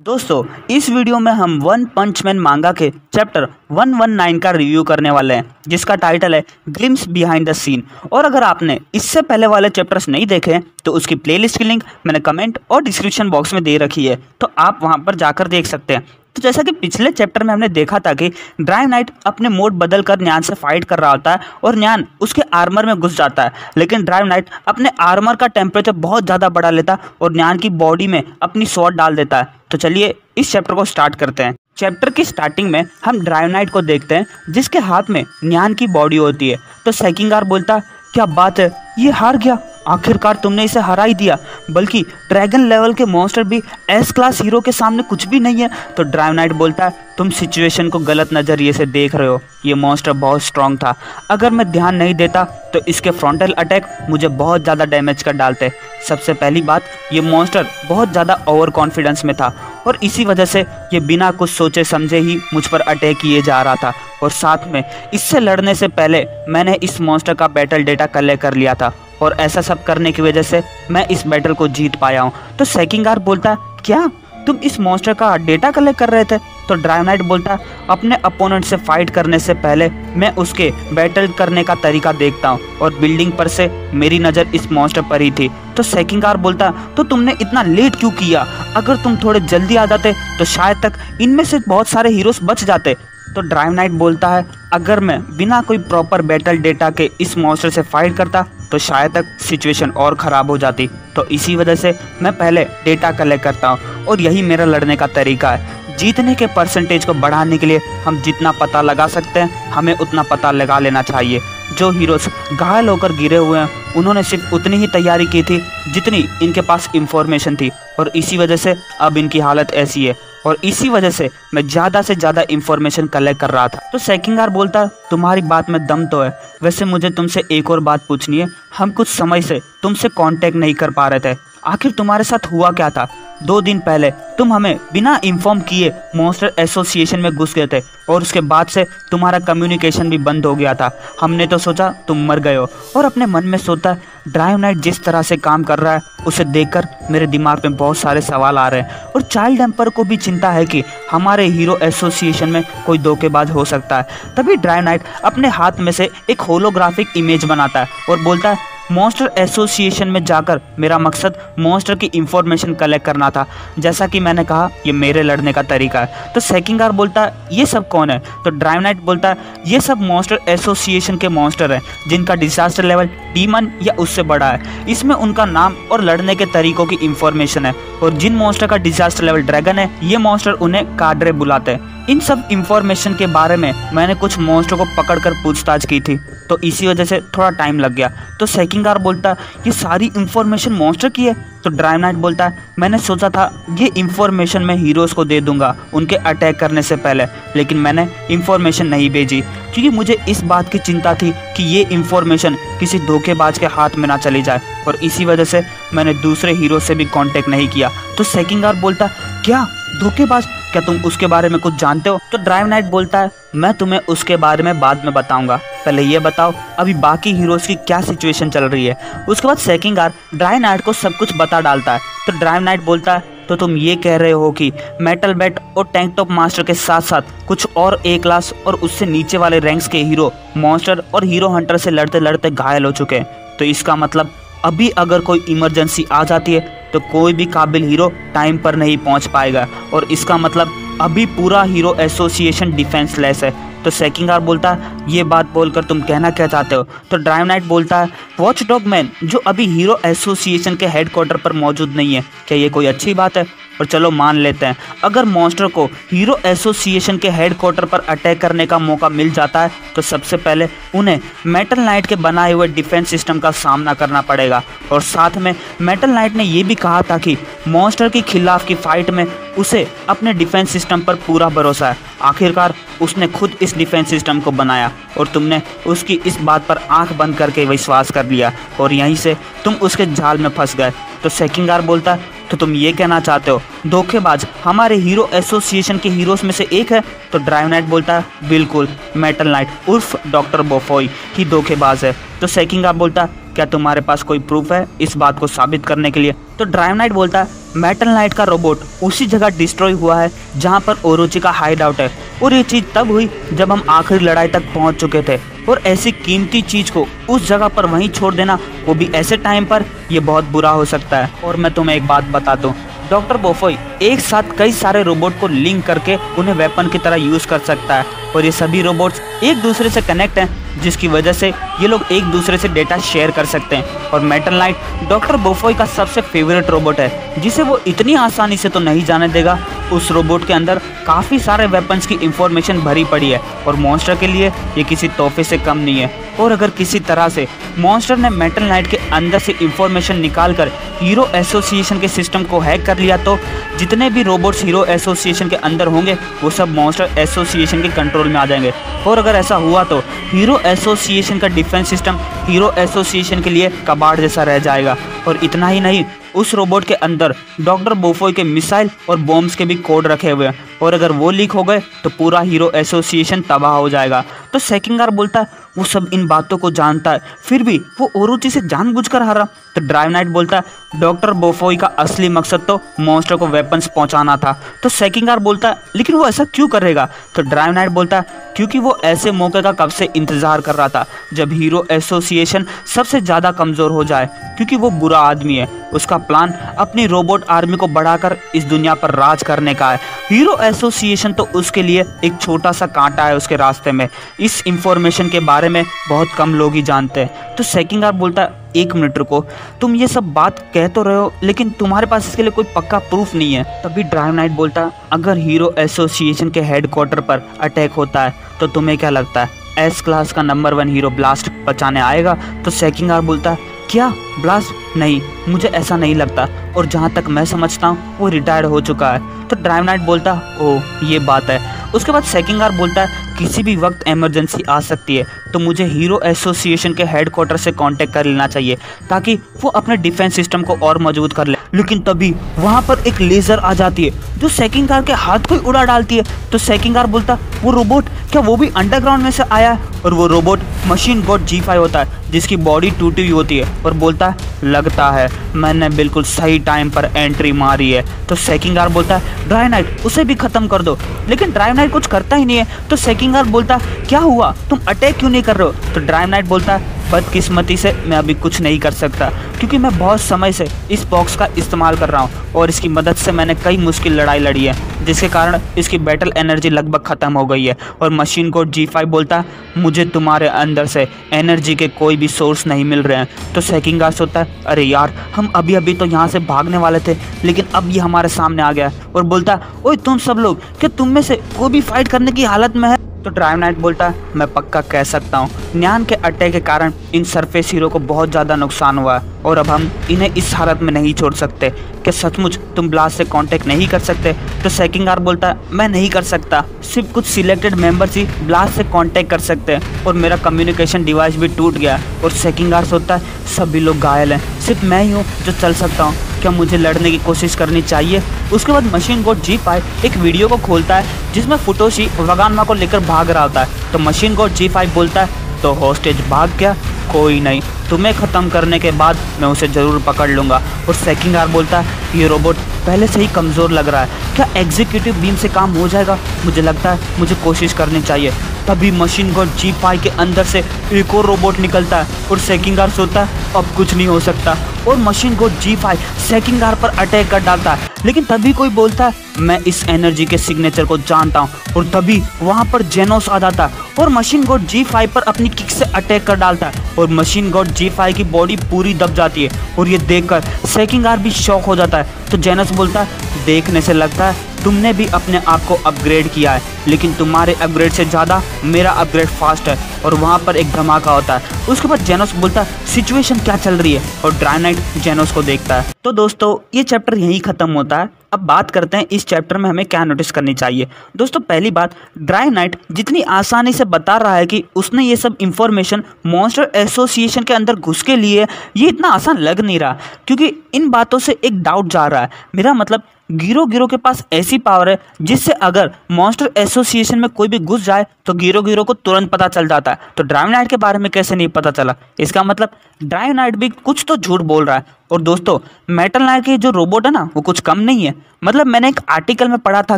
दोस्तों, इस वीडियो में हम वन पंच मैन मांगा के चैप्टर 119 का रिव्यू करने वाले हैं, जिसका टाइटल है ग्लिम्स बिहाइंड द सीन और अगर आपने इससे पहले वाले चैप्टर्स नहीं देखे तो उसकी प्लेलिस्ट की लिंक मैंने कमेंट और डिस्क्रिप्शन बॉक्स में दे रखी है तो आप वहाँ पर जाकर देख सकते हैं। तो जैसा कि पिछले चैप्टर में हमने देखा था कि ड्राइव नाइट अपने मोड बदल कर न्यान से फाइट कर रहा होता है और न्यान उसके आर्मर में घुस जाता है। लेकिन ड्राइव नाइट अपने आर्मर का टेम्परेचर बहुत ज़्यादा बढ़ा लेता है और न्यान की बॉडी में अपनी शॉट डाल देता है। तो चलिए इस चैप्टर को स्टार्ट करते हैं। चैप्टर की स्टार्टिंग में हम ड्राइव नाइट को देखते हैं, जिसके हाथ में न्यान की बॉडी होती है। तो सेकिंगार बोलता, क्या बात है? ये हार गया? आखिरकार तुमने इसे हरा ही दिया, बल्कि ड्रैगन लेवल के मॉन्स्टर भी एस क्लास हीरो के सामने कुछ भी नहीं है। तो ड्राइव नाइट बोलता है, तुम सिचुएशन को गलत नज़रिए से देख रहे हो। ये मॉन्स्टर बहुत स्ट्रांग था। अगर मैं ध्यान नहीं देता तो इसके फ्रंटल अटैक मुझे बहुत ज़्यादा डैमेज कर डालते। सबसे पहली बात, ये मॉन्स्टर बहुत ज़्यादा ओवर कॉन्फिडेंस में था, और इसी वजह से ये बिना कुछ सोचे समझे ही मुझ पर अटैक किए जा रहा था। और साथ में, इससे लड़ने से पहले मैंने इस मॉन्स्टर का बैटल डेटा कलेक्ट कर लिया था। और ऐसा सब करने की वजह से मैं इस बैटल को जीत पाया हूँ। तो सेकिंगार बोलता, क्या? तुम इस मॉन्स्टर का डेटा कलेक्ट कर रहे थे? तो ड्राइवनाइट बोलता, अपने अपोनेंट से फाइट करने से पहले मैं उसके बैटल करने का तरीका देखता हूँ और बिल्डिंग पर से मेरी नज़र इस मॉन्स्टर पर ही थी। तो सेकिंगार बोलता तो तुमने इतना लेट क्यों किया? अगर तुम थोड़े जल्दी आ जाते तो शायद तक इनमें से बहुत सारे हीरोज बच जाते। तो ड्राइव नाइट बोलता है, अगर मैं बिना कोई प्रॉपर बैटल डेटा के इस मॉन्स्टर से फाइट करता तो शायद तक सिचुएशन और ख़राब हो जाती। तो इसी वजह से मैं पहले डेटा कलेक्ट करता हूँ और यही मेरा लड़ने का तरीका है। जीतने के परसेंटेज को बढ़ाने के लिए हम जितना पता लगा सकते हैं, हमें उतना पता लगा लेना चाहिए। जो हीरोज घायल होकर गिरे हुए हैं, उन्होंने सिर्फ़ उतनी ही तैयारी की थी जितनी इनके पास इंफॉर्मेशन थी। और इसी वजह से अब इनकी हालत ऐसी है। और इसी वजह से मैं ज़्यादा से ज़्यादा इंफॉर्मेशन कलेक्ट कर रहा था। तो सेकिंगार बोलता, तुम्हारी बात में दम तो है। वैसे मुझे तुमसे एक और बात पूछनी है। हम कुछ समय से तुमसे कांटेक्ट नहीं कर पा रहे थे। आखिर तुम्हारे साथ हुआ क्या था? दो दिन पहले तुम हमें बिना इन्फॉर्म किए मॉन्स्टर एसोसिएशन में घुस गए थे और उसके बाद से तुम्हारा कम्युनिकेशन भी बंद हो गया था। हमने तो सोचा तुम मर गए हो और अपने मन में सोता ड्राइव नाइट जिस तरह से काम कर रहा है, उसे देखकर मेरे दिमाग में बहुत सारे सवाल आ रहे हैं। और चाइल्ड एम्पर को भी चिंता है कि हमारे हीरो एसोसिएशन में कोई धोखेबाज हो सकता है। तभी ड्राइव नाइट अपने हाथ में से एक होलोग्राफिक इमेज बनाता है और बोलता है मॉन्स्टर एसोसिएशन में जाकर मेरा मकसद मॉन्स्टर की इंफॉर्मेशन कलेक्ट करना था। जैसा कि मैंने कहा, ये मेरे लड़ने का तरीका है। तो सेकिंगार बोलता है ये सब कौन है? तो ड्राइव नाइट बोलता है ये सब मॉन्स्टर एसोसिएशन के मॉन्स्टर हैं, जिनका डिजास्टर लेवल डीमन या उससे बड़ा है। इसमें उनका नाम और लड़ने के तरीकों की इंफॉर्मेशन है। और जिन मॉन्स्टर का डिजास्टर लेवल ड्रैगन है, ये मॉन्स्टर उन्हें काड्रे बुलाते हैं। इन सब इंफॉर्मेशन के बारे में मैंने कुछ मॉन्स्टर को पकड़कर पूछताछ की थी। तो इसी वजह से थोड़ा टाइम लग गया। तो सेकिंगार बोलता, ये सारी इंफॉर्मेशन मोस्टर की है? तो ड्राइव नाइट बोलता है मैंने सोचा था, ये इंफॉर्मेशन मैं हीरोज़ को दे दूँगा, उनके अटैक करने से पहले। लेकिन मैंने इंफॉर्मेशन नहीं भेजी, क्योंकि मुझे इस बात की चिंता थी कि ये इंफॉर्मेशन किसी धोखेबाज के हाथ में ना चली जाए। और इसी वजह से मैंने दूसरे हीरो से भी कांटेक्ट नहीं किया। तो सेकिंगार बोलता, क्या? धोखेबाज? क्या तुम उसके बारे में कुछ जानते हो? तो ड्राइव नाइट बोलता है, मैं तुम्हें उसके बारे में बाद में बताऊँगा। पहले ये बताओ, अभी बाकी हीरोज की क्या सिचुएशन चल रही है? उसके बाद सेकिंगार ड्राइव नाइट को सब कुछ बता डालता है। तो ड्राइव नाइट बोलता है तो तुम ये कह रहे हो कि मेटल बैट और टैंक टॉप मास्टर के साथ साथ कुछ और ए क्लास और उससे नीचे वाले रैंक्स के हीरो मॉन्स्टर और हीरो हंटर से लड़ते लड़ते घायल हो चुके हैं। तो इसका मतलब अभी अगर कोई इमरजेंसी आ जाती है तो कोई भी काबिल हीरो टाइम पर नहीं पहुँच पाएगा। और इसका मतलब अभी पूरा हीरो एसोसिएशन डिफेंस लेस है। तो सेकिंगार बोलता है ये बात बोलकर तुम कहना क्या चाहते हो? तो ड्राइव नाइट बोलता है वॉच डॉग मैन जो अभी हीरो एसोसिएशन के हेडक्वार्टर पर मौजूद नहीं है, क्या ये कोई अच्छी बात है? और चलो मान लेते हैं। अगर मॉन्स्टर को हीरो एसोसिएशन के हेडक्वार्टर पर अटैक करने का मौका मिल जाता है तो सबसे पहले उन्हें मेटल नाइट के बनाए हुए डिफेंस सिस्टम का सामना करना पड़ेगा। और साथ में मेटल नाइट ने यह भी कहा था कि मॉन्स्टर के खिलाफ की फाइट में उसे अपने डिफेंस सिस्टम पर पूरा भरोसा है। आखिरकार उसने खुद इस डिफेंस सिस्टम को बनाया और तुमने उसकी इस बात पर आँख बंद करके विश्वास कर लिया। और यहीं से तुम उसके जाल में फंस गए। तो सेकिंगार बोलता है तो तुम ये कहना चाहते हो, धोखेबाज, हमारे हीरो एसोसिएशन के हीरोज में से एक है? तो ड्राइव नाइट बोलता है, बिल्कुल मेटल नाइट उर्फ़ डॉक्टर बोफोई ही धोखेबाज है। तो सेकिंग आप बोलता, क्या तुम्हारे पास कोई प्रूफ है इस बात को साबित करने के लिए? तो ड्राइव नाइट बोलता है मेटल नाइट का रोबोट उसी जगह डिस्ट्रॉय हुआ है जहाँ पर ओरोची का हाइड आउट है। और ये चीज़ तब हुई जब हम आखिरी लड़ाई तक पहुँच चुके थे। और ऐसी कीमती चीज़ को उस जगह पर वहीं छोड़ देना, वो भी ऐसे टाइम पर, ये बहुत बुरा हो सकता है। और मैं तुम्हें एक बात बता दूँ डॉक्टर बोफोई एक साथ कई सारे रोबोट को लिंक करके उन्हें वेपन की तरह यूज़ कर सकता है और ये सभी रोबोट्स एक दूसरे से कनेक्ट हैं, जिसकी वजह से ये लोग एक दूसरे से डेटा शेयर कर सकते हैं। और मेटल नाइट डॉक्टर बोफोई का सबसे फेवरेट रोबोट है, जिसे वो इतनी आसानी से तो नहीं जाने देगा उस रोबोट के अंदर काफ़ी सारे वेपन्स की इंफॉर्मेशन भरी पड़ी है और मॉन्स्टर के लिए ये किसी तोहफे से कम नहीं है। और अगर किसी तरह से मॉन्स्टर ने मेटल नाइट के अंदर से इंफॉर्मेशन निकाल कर हीरो एसोसिएशन के सिस्टम को हैक कर लिया तो जितने भी रोबोट्स हीरो एसोसिएशन के अंदर होंगे, वो सब मॉन्स्टर एसोसिएशन के कंट्रोल में आ जाएँगे। और अगर ऐसा हुआ तो हीरो एसोसिएशन का डिफेंस सिस्टम हीरो एसोसिएशन के लिए कबाड़ जैसा रह जाएगा। और इतना ही नहीं उस रोबोट के अंदर डॉक्टर बोफोई के मिसाइल और बॉम्ब्स के भी कोड रखे हुए हैं। और अगर वो लीक हो गए तो पूरा हीरो एसोसिएशन तबाह हो जाएगा। तो सेकिंगार बोलता है, वो सब इन बातों को जानता है। फिर भी वो ओरोची से जानबूझकर हारा। तो ड्राइव नाइट बोलता है, डॉक्टर बोफोई का असली मकसद तो मॉन्स्टर को वेपन्स पहुंचाना था। तो सेकिंगार बोलता है, लेकिन वो ऐसा क्यों करेगा? तो ड्राइव नाइट बोलता है, क्योंकि वो ऐसे मौके का कब से इंतज़ार कर रहा था, जब हीरो एसोसिएशन सबसे ज़्यादा कमज़ोर हो जाए, क्योंकि वो बुरा आदमी है। उसका प्लान अपनी रोबोट आर्मी को बढ़ाकर इस दुनिया पर राज करने का है। हीरो एसोसिएशन तो उसके लिए एक छोटा सा कांटा है उसके रास्ते में। इस इंफॉर्मेशन के बारे में बहुत कम लोग ही जानते हैं। तो सेकिंग गार्ड बोलता है, एक मिनट रुको। तुम ये सब बात कह तो रहे हो, लेकिन तुम्हारे पास इसके लिए कोई पक्का प्रूफ नहीं है। तभी ड्राइव नाइट बोलता अगर हीरो एसोसिएशन के हेडक्वार्टर पर अटैक होता है तो तुम्हें क्या लगता है? एस क्लास का नंबर वन हीरो ब्लास्ट बचाने आएगा? तो सेकिंग आर बोलता है क्या? ब्लास्ट नहीं, मुझे ऐसा नहीं लगता। और जहाँ तक मैं समझता हूँ, वो रिटायर्ड हो चुका है। तो ड्राइव नाइट बोलता ओ ये बात है। उसके बाद सेकिंगार बोलता है किसी भी वक्त इमरजेंसी आ सकती है। तो मुझे हीरो एसोसिएशन के हेडक्वार्टर से कांटेक्ट कर लेना चाहिए, ताकि वो अपने डिफेंस सिस्टम को और मज़बूत कर ले। लेकिन तभी वहाँ पर एक लेज़र आ जाती है, जो सेकिंग कार के हाथ को उड़ा डालती है। तो सेकिंग कार बोलता, वो रोबोट क्या वो भी अंडरग्राउंड में से आया है? और वो robot Machine God G five होता है, जिसकी बॉडी टूटी हुई होती है और बोलता है लगता है, मैंने बिल्कुल सही टाइम पर एंट्री मारी है। तो सेकिंगार बोलता है ड्राई नाइट उसे भी खत्म कर दो। लेकिन ड्राइव नाइट कुछ करता ही नहीं है। तो सेकिंगार बोलता है क्या हुआ? तुम अटैक क्यों नहीं कर रहे हो? तो ड्राइव नाइट बोलता है बदकिस्मती से मैं अभी कुछ नहीं कर सकता, क्योंकि मैं बहुत समय से इस बॉक्स का इस्तेमाल कर रहा हूँ और इसकी मदद से मैंने कई मुश्किल लड़ाई लड़ी है, जिसके कारण इसकी बैटल एनर्जी लगभग ख़त्म हो गई है और मशीन कोड जी फाइव बोलता, मुझे तुम्हारे अंदर से एनर्जी के कोई भी सोर्स नहीं मिल रहे हैं। तो सेकिंग सेकिंगास होता है, अरे यार, हम अभी अभी तो यहाँ से भागने वाले थे, लेकिन अब ये हमारे सामने आ गया और बोलता, ओए, तुम सब लोग, क्या तुम में से कोई भी फाइट करने की हालत में है? तो ड्राइव नाइट बोलता है मैं पक्का कह सकता हूँ, न्यान के अट्टे के कारण इन सरफेस हीरो को बहुत ज़्यादा नुकसान हुआ है और अब हम इन्हें इस हालत में नहीं छोड़ सकते। कि सचमुच तुम ब्लास्ट से कांटेक्ट नहीं कर सकते? तो सेकिंगार बोलता है मैं नहीं कर सकता। सिर्फ़ कुछ सिलेक्टेड मेंबर्स ही ब्लास्ट से कांटेक्ट कर सकते हैं और मेरा कम्युनिकेशन डिवाइस भी टूट गया और सेकिंगार सोचता है, सभी लोग घायल हैं। सिर्फ़ मैं ही हूँ जो चल सकता हूँ। क्या मुझे लड़ने की कोशिश करनी चाहिए? उसके बाद मशीन गोट जी फाइव एक वीडियो को खोलता है, जिसमें फुटोशी वगानमा को लेकर भाग रहा होता है। तो मशीन गोड जी फाइव बोलता है तो हॉस्टेज भाग गया? कोई नहीं। तुम्हें ख़त्म करने के बाद मैं उसे ज़रूर पकड़ लूँगा। और सेकिंग आर बोलता है ये रोबोट पहले से ही कमज़ोर लग रहा है। क्या एग्जीक्यूटिव बीम से काम हो जाएगा? मुझे लगता है, मुझे कोशिश करनी चाहिए। तभी मशीन गॉड जी पाई के अंदर से एक और रोबोट निकलता है। और सेकिंगार सोता है अब कुछ नहीं हो सकता। और मशीन गॉड जी फाइव सेकिंगार पर अटैक कर डालता है। लेकिन तभी कोई बोलता है मैं इस एनर्जी के सिग्नेचर को जानता हूँ और तभी वहाँ पर जेनोस आ जाता है और मशीन गॉड जी फाइव पर अपनी किक से अटैक कर डालता है और मशीन गॉड जी फाइव की बॉडी पूरी दब जाती है और ये देखकर सेकिंग आर भी शौक हो जाता है। तो जेनोस बोलता है, देखने से लगता है तुमने भी अपने आप को अपग्रेड किया है, लेकिन तुम्हारे अपग्रेड से ज़्यादा मेरा अपग्रेड फास्ट है और वहाँ पर एक धमाका होता है। उसके बाद जेनोस बोलता है सिचुएशन क्या चल रही है? और ड्राइनाइट जेनोस को देखता है। तो दोस्तों, ये चैप्टर यहीं ख़त्म होता है। अब बात करते हैं, इस चैप्टर में हमें क्या नोटिस करनी चाहिए। दोस्तों, पहली बात ड्राई नाइट जितनी आसानी से बता रहा है कि उसने ये सब इंफॉर्मेशन मॉन्स्टर एसोसिएशन के अंदर घुस के लिए, ये इतना आसान लग नहीं रहा। क्योंकि इन बातों से एक डाउट जा रहा है। मेरा मतलब गिरो गिरो के पास ऐसी पावर है, जिससे अगर मॉन्स्टर एसोसिएशन में कोई भी घुस जाए तो गिरो गिरो को तुरंत पता चल जाता है। तो ड्राइव नाइट के बारे में कैसे नहीं पता चला? इसका मतलब ड्राइव नाइट भी कुछ तो झूठ बोल रहा है। और दोस्तों मेटल नाइट के जो रोबोट है ना, वो कुछ कम नहीं है। मतलब मैंने एक आर्टिकल में पढ़ा था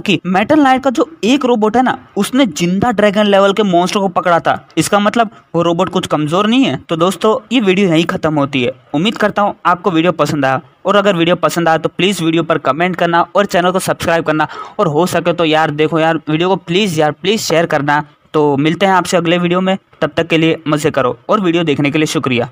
कि मेटल नाइट का जो एक रोबोट है ना, उसने ज़िंदा ड्रैगन लेवल के मॉन्स्टर को पकड़ा था। इसका मतलब वो रोबोट कुछ कमज़ोर नहीं है। तो दोस्तों, ये वीडियो यहीं खत्म होती है। उम्मीद करता हूँ, आपको वीडियो पसंद आया। और अगर वीडियो पसंद आया तो प्लीज़ वीडियो पर कमेंट करना और चैनल को सब्सक्राइब करना। और हो सके तो यार, देखो यार वीडियो को प्लीज़ यार प्लीज़ शेयर करना। तो मिलते हैं आपसे अगले वीडियो में। तब तक के लिए मज़े करो। और वीडियो देखने के लिए शुक्रिया।